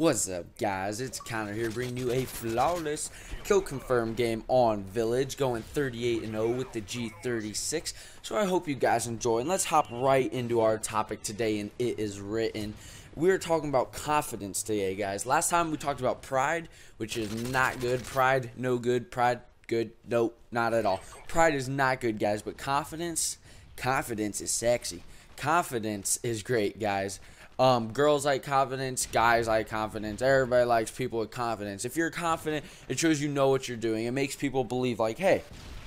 What's up, guys? It's Connor here, bringing you a flawless kill confirm game on Village, going 38 0 with the G36. So I hope you guys enjoy, and let's hop right into our topic today. And it is written. We are talking about confidence today, guys. Last time we talked about pride, which is not good. Pride, no good. Pride, good. Nope, not at all. Pride is not good, guys. But confidence, confidence is sexy. Confidence is great, guys. Um, girls like confidence, guys like confidence. Everybody likes people with confidence. If you're confident, it shows you know what you're doing. It makes people believe, like, hey,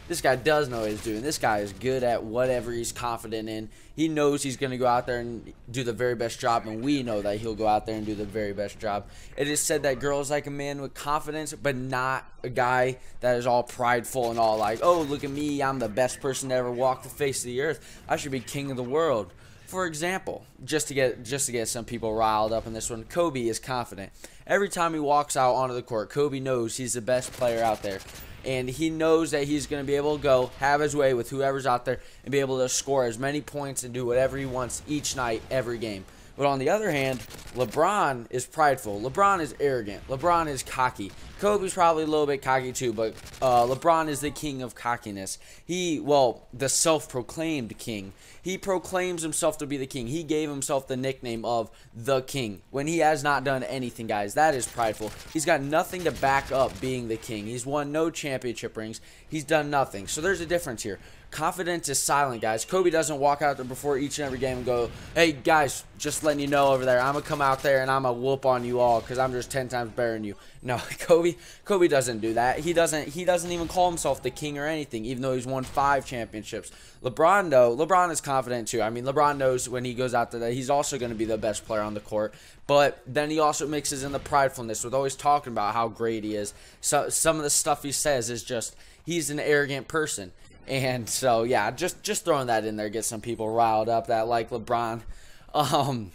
this guy does know what he's doing. This guy is good at whatever he's confident in. He knows he's going to go out there and do the very best job, and we know that he'll go out there and do the very best job. It is said that girls like a man with confidence, but not a guy that is all prideful and all like, oh, look at me, I'm the best person to ever walk the face of the earth. I should be king of the world. For example, just to get just to get some people riled up in this one, Kobe is confident. Every time he walks out onto the court, Kobe knows he's the best player out there. And he knows that he's going to be able to go have his way with whoever's out there and be able to score as many points and do whatever he wants each night, every game. But on the other hand, LeBron is prideful. LeBron is arrogant. LeBron is cocky. Kobe's probably a little bit cocky too, but uh, LeBron is the king of cockiness. He, well, the self-proclaimed king. He proclaims himself to be the king. He gave himself the nickname of the king when he has not done anything, guys. That is prideful. He's got nothing to back up being the king. He's won no championship rings. He's done nothing. So there's a difference here. Confidence is silent, guys. Kobe doesn't walk out there before each and every game and go, hey, guys, just letting you know over there, I'm going to come out there and I'm going to whoop on you all because I'm just 10 times better than you. No, Kobe Kobe doesn't do that. He doesn't he doesn't even call himself the king or anything, even though he's won five championships. LeBron, though, LeBron is confident too. I mean, LeBron knows when he goes out there that he's also going to be the best player on the court. But then he also mixes in the pridefulness with always talking about how great he is. So some of the stuff he says is just he's an arrogant person. And so yeah, just just throwing that in there get some people riled up that like LeBron. Um,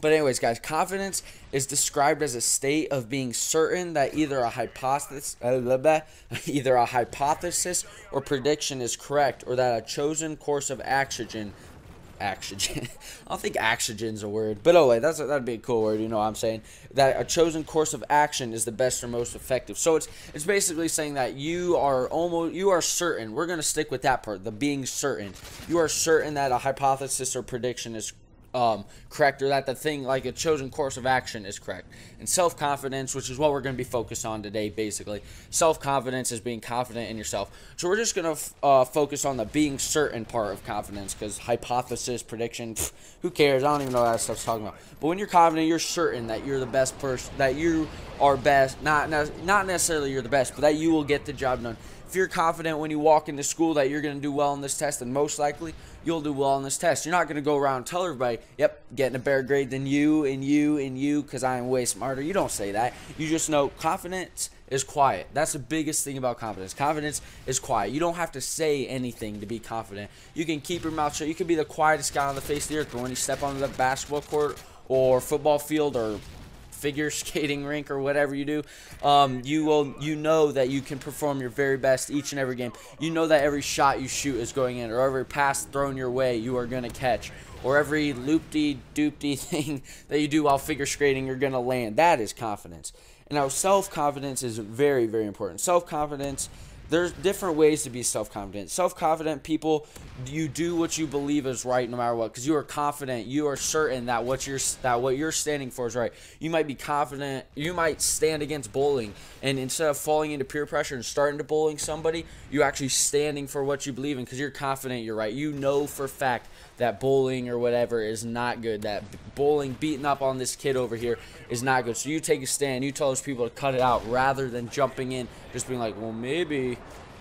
but anyways, guys, confidence is described as a state of being certain that either a hypothesis, either a hypothesis or prediction is correct, or that a chosen course of action oxygen. I don't think oxygen's a word, but oh wait, that's a, that'd be a cool word. You know what I'm saying? That a chosen course of action is the best or most effective. So it's it's basically saying that you are almost you are certain. We're gonna stick with that part, the being certain. You are certain that a hypothesis or prediction is um, correct or that the thing like a chosen course of action is correct. And self-confidence which is what we're going to be focused on today basically. Self-confidence is being confident in yourself. So we're just going to uh, focus on the being certain part of confidence because hypothesis prediction pff, who cares? I don't even know what that stuff's talking about. But when you're confident you're certain that you're the best person that you are best not not necessarily you're the best but that you will get the job done. If you're confident when you walk into school that you're going to do well in this test, then most likely you'll do well in this test. You're not going to go around and tell everybody, yep, getting a better grade than you and you and you because I am way smarter. You don't say that. You just know confidence is quiet. That's the biggest thing about confidence. Confidence is quiet. You don't have to say anything to be confident. You can keep your mouth shut. You can be the quietest guy on the face of the earth, but when you step onto the basketball court or football field or figure skating rink or whatever you do, um, you will you know that you can perform your very best each and every game. You know that every shot you shoot is going in, or every pass thrown your way you are going to catch, or every loopty doopty thing that you do while figure skating you're going to land. That is confidence. And now self confidence is very very important. Self confidence there's different ways to be self-confident. Self-confident people, you do what you believe is right no matter what because you are confident. You are certain that what you're that what you're standing for is right. You might be confident. You might stand against bullying and instead of falling into peer pressure and starting to bullying somebody, you actually standing for what you believe in because you're confident you're right. You know for fact that bullying or whatever is not good. That bullying, beating up on this kid over here is not good. So you take a stand. You tell those people to cut it out rather than jumping in, just being like, well, maybe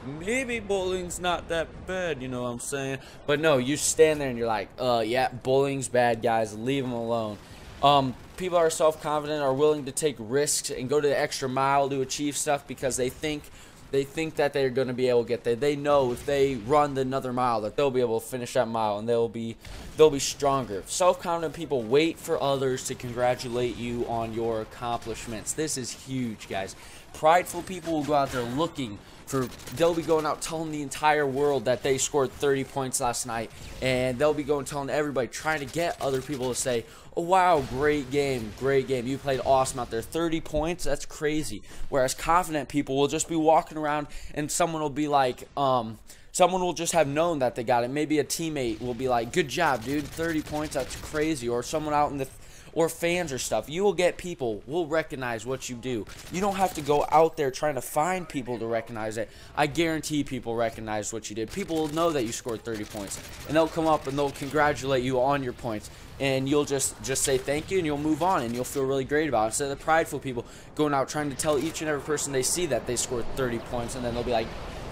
maybe bullying's not that bad, you know what I'm saying? But no, you stand there and you're like, uh, yeah, bullying's bad, guys. Leave them alone. Um, people are self-confident, are willing to take risks and go to the extra mile to achieve stuff because they think they think that they're going to be able to get there. They know if they run another mile that they'll be able to finish that mile and they'll be they'll be stronger. Self-confident people wait for others to congratulate you on your accomplishments. This is huge, guys. Prideful people will go out there looking for they'll be going out telling the entire world that they scored 30 points last night and they'll be going telling everybody trying to get other people to say wow, great game, great game. You played awesome out there. 30 points, that's crazy. Whereas confident people will just be walking around and someone will be like, um, someone will just have known that they got it. Maybe a teammate will be like, good job, dude, 30 points, that's crazy. Or someone out in the or fans or stuff. You will get people will recognize what you do. You don't have to go out there trying to find people to recognize it. I guarantee people recognize what you did. People will know that you scored 30 points, and they'll come up and they'll congratulate you on your points. And you'll just just say thank you, and you'll move on, and you'll feel really great about it. Instead of the prideful people going out trying to tell each and every person they see that they scored 30 points, and then they'll be like,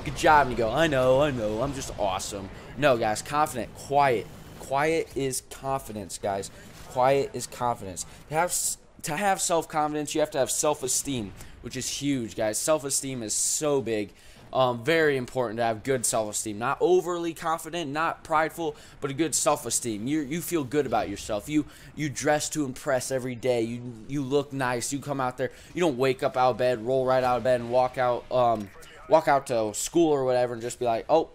"Good job," and you go, "I know, I know, I'm just awesome." No, guys, confident, quiet, quiet is confidence, guys. Quiet is confidence. To have to have self-confidence, you have to have self-esteem, which is huge, guys. Self-esteem is so big. Um, very important to have good self-esteem. Not overly confident, not prideful, but a good self-esteem. You you feel good about yourself. You you dress to impress every day. You you look nice. You come out there. You don't wake up out of bed, roll right out of bed, and walk out um, walk out to school or whatever, and just be like, oh,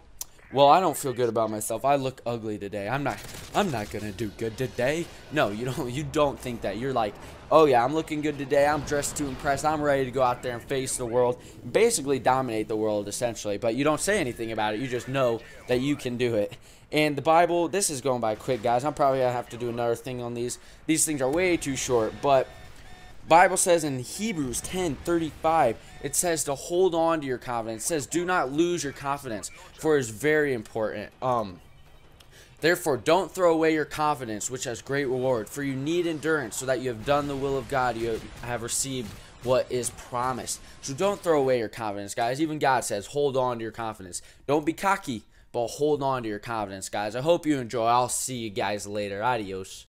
well, I don't feel good about myself. I look ugly today. I'm not I'm not going to do good today. No, you don't you don't think that. You're like, "Oh yeah, I'm looking good today. I'm dressed to impress. I'm ready to go out there and face the world, basically dominate the world essentially." But you don't say anything about it. You just know that you can do it. And the Bible, this is going by quick, guys. I'm probably going to have to do another thing on these. These things are way too short, but Bible says in Hebrews 10 35, it says to hold on to your confidence. It says, do not lose your confidence, for it is very important. Um, Therefore, don't throw away your confidence, which has great reward, for you need endurance, so that you have done the will of God, you have received what is promised. So don't throw away your confidence, guys. Even God says, hold on to your confidence. Don't be cocky, but hold on to your confidence, guys. I hope you enjoy. I'll see you guys later. Adios.